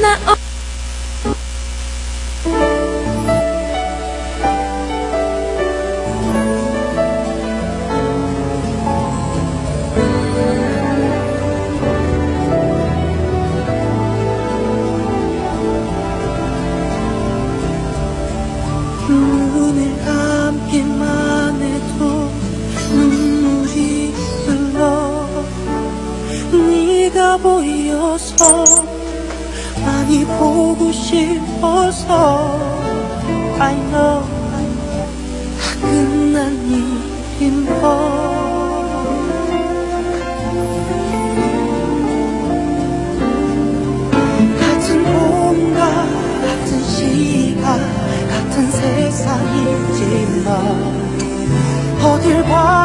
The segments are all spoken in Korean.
나 보여서 많이 보고 싶어서 I know 다 끝난 일인 걸. 같은 봄과 같은 시간 같은 세상이지만 어딜 봐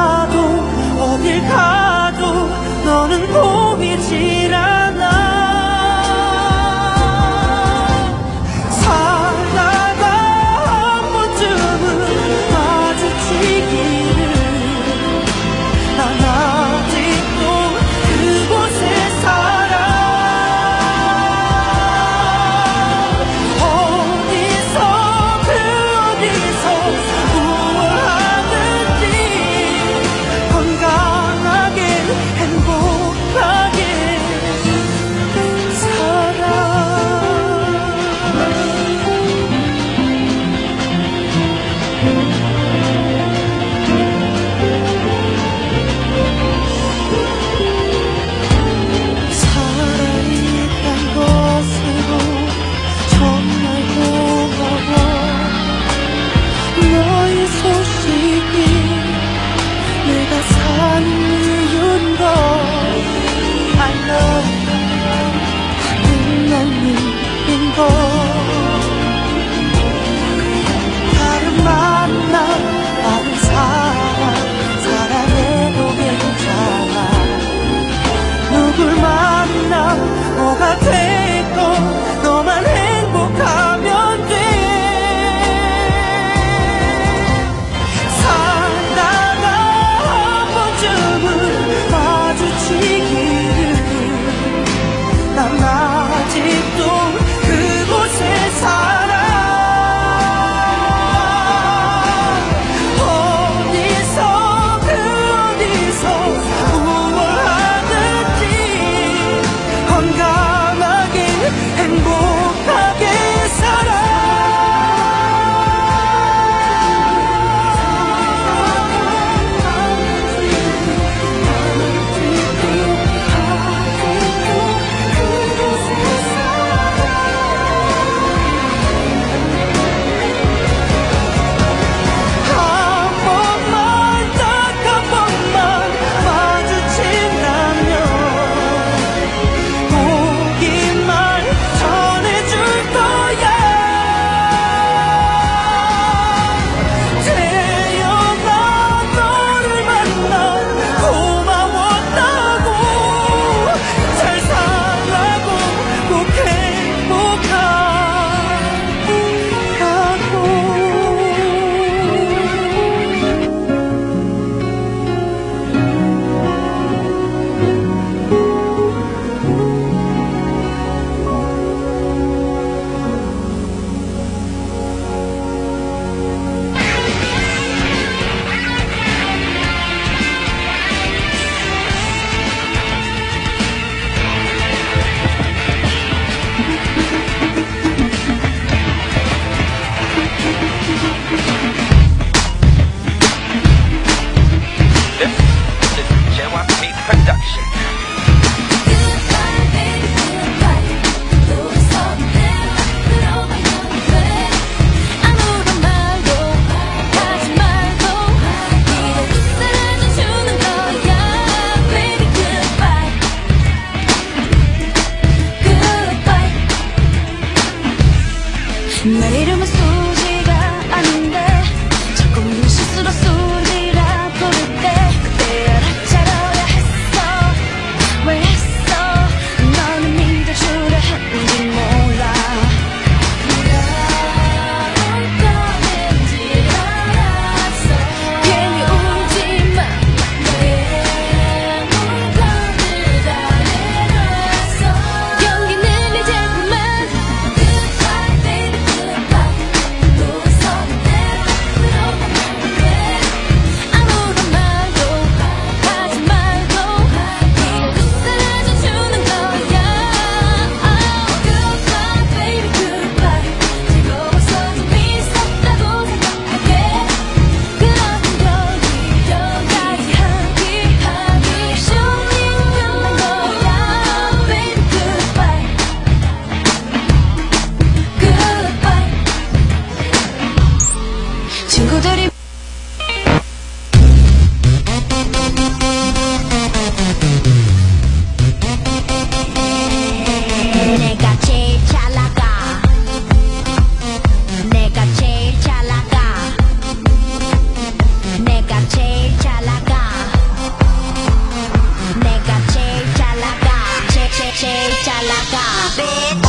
둘 만나 뭐가 돼? made a mistake. up.